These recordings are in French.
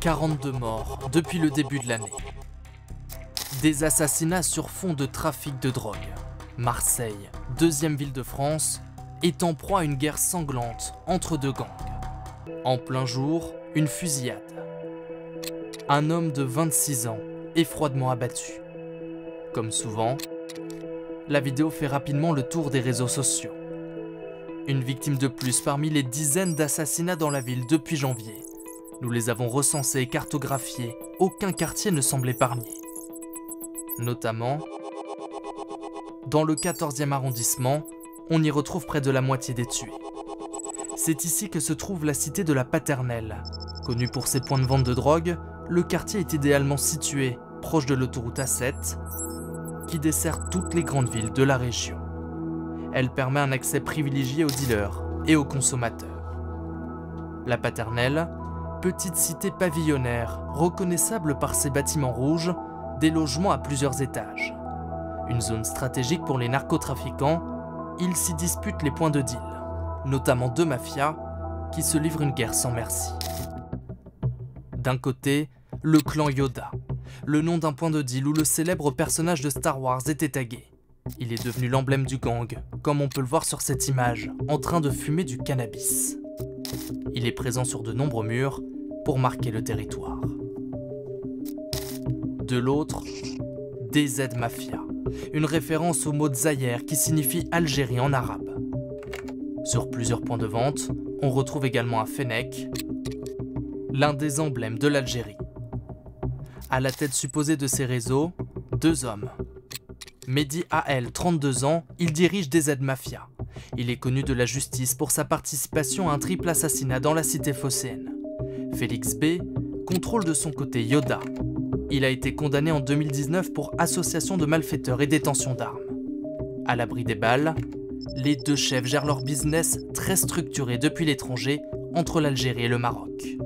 42 morts depuis le début de l'année. Des assassinats sur fond de trafic de drogue. Marseille, deuxième ville de France, est en proie à une guerre sanglante entre deux gangs. En plein jour, une fusillade. Un homme de 26 ans est froidement abattu. Comme souvent, la vidéo fait rapidement le tour des réseaux sociaux. Une victime de plus parmi les dizaines d'assassinats dans la ville depuis janvier. Nous les avons recensés et cartographiés, aucun quartier ne semble épargné. Notamment, dans le 14e arrondissement, on y retrouve près de la moitié des tués. C'est ici que se trouve la cité de la Paternelle. Connu pour ses points de vente de drogue, le quartier est idéalement situé, proche de l'autoroute A7, qui dessert toutes les grandes villes de la région. Elle permet un accès privilégié aux dealers et aux consommateurs. La Paternelle, petite cité pavillonnaire, reconnaissable par ses bâtiments rouges, des logements à plusieurs étages. Une zone stratégique pour les narcotrafiquants, ils s'y disputent les points de deal, notamment deux mafias qui se livrent une guerre sans merci. D'un côté, le clan Yoda, le nom d'un point de deal où le célèbre personnage de Star Wars était tagué. Il est devenu l'emblème du gang, comme on peut le voir sur cette image, en train de fumer du cannabis. Il est présent sur de nombreux murs pour marquer le territoire. De l'autre, DZ Mafia, une référence au mot Zayer qui signifie Algérie en arabe. Sur plusieurs points de vente, on retrouve également un Fennec, l'un des emblèmes de l'Algérie. À la tête supposée de ces réseaux, deux hommes. Mehdi AL, 32 ans, il dirige DZ Mafia. Il est connu de la justice pour sa participation à un triple assassinat dans la cité phocéenne. Félix B contrôle de son côté Yoda. Il a été condamné en 2019 pour association de malfaiteurs et détention d'armes. À l'abri des balles, les deux chefs gèrent leur business très structuré depuis l'étranger entre l'Algérie et le Maroc.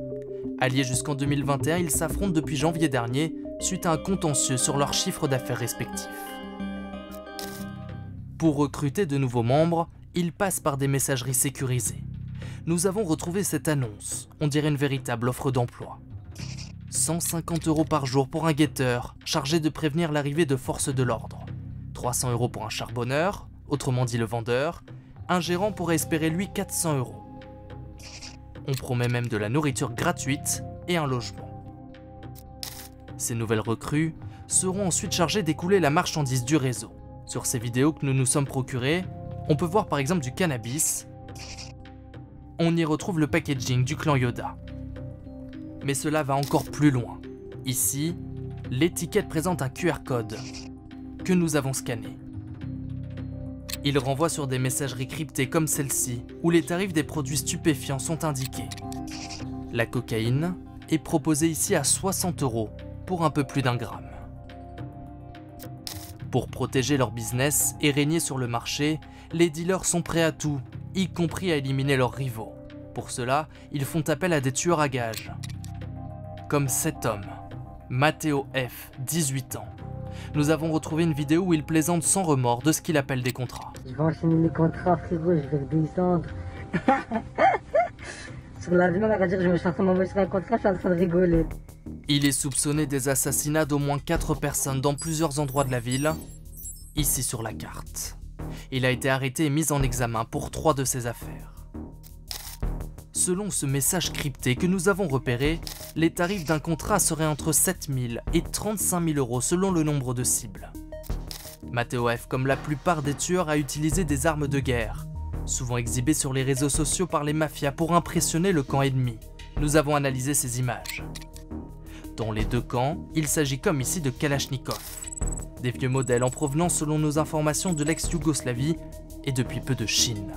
Alliés jusqu'en 2021, ils s'affrontent depuis janvier dernier suite à un contentieux sur leurs chiffres d'affaires respectifs. Pour recruter de nouveaux membres, ils passent par des messageries sécurisées. Nous avons retrouvé cette annonce, on dirait une véritable offre d'emploi. 150 euros par jour pour un guetteur, chargé de prévenir l'arrivée de forces de l'ordre. 300 euros pour un charbonneur, autrement dit le vendeur. Un gérant pourrait espérer lui 400 euros. On promet même de la nourriture gratuite et un logement. Ces nouvelles recrues seront ensuite chargées d'écouler la marchandise du réseau. Sur ces vidéos que nous nous sommes procurées, on peut voir par exemple du cannabis. On y retrouve le packaging du clan Yoda. Mais cela va encore plus loin. Ici, l'étiquette présente un QR code que nous avons scanné. Il renvoie sur des messageries cryptées comme celle-ci, où les tarifs des produits stupéfiants sont indiqués. La cocaïne est proposée ici à 60 euros pour un peu plus d'un gramme. Pour protéger leur business et régner sur le marché, les dealers sont prêts à tout, y compris à éliminer leurs rivaux. Pour cela, ils font appel à des tueurs à gages. Comme cet homme, Matteo F, 18 ans. Nous avons retrouvé une vidéo où il plaisante sans remords de ce qu'il appelle des contrats. Je vais enchaîner les contrats, frérot, je vais descendre. Sur l'avion, on va dire, je me suis en train d'envoyer sur un contrat, je suis en train de rigoler. Il est soupçonné des assassinats d'au moins 4 personnes dans plusieurs endroits de la ville, ici sur la carte. Il a été arrêté et mis en examen pour trois de ses affaires. Selon ce message crypté que nous avons repéré, les tarifs d'un contrat seraient entre 7 000 et 35 000 euros selon le nombre de cibles. Matteo F, comme la plupart des tueurs, a utilisé des armes de guerre, souvent exhibées sur les réseaux sociaux par les mafias pour impressionner le camp ennemi. Nous avons analysé ces images. Dans les deux camps, il s'agit comme ici de Kalachnikov, des vieux modèles en provenance selon nos informations de l'ex-Yougoslavie et depuis peu de Chine.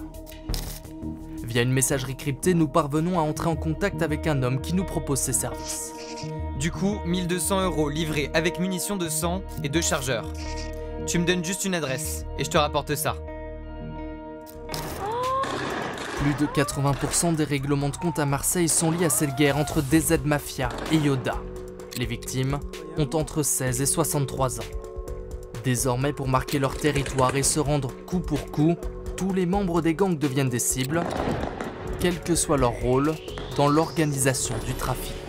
Via une messagerie cryptée, nous parvenons à entrer en contact avec un homme qui nous propose ses services. Du coup, 1200 euros livrés avec munitions de sang et deux chargeurs. Tu me donnes juste une adresse et je te rapporte ça. Plus de 80% des règlements de compte à Marseille sont liés à cette guerre entre DZ Mafia et Yoda. Les victimes ont entre 16 et 63 ans. Désormais, pour marquer leur territoire et se rendre coup pour coup, tous les membres des gangs deviennent des cibles, quel que soit leur rôle dans l'organisation du trafic.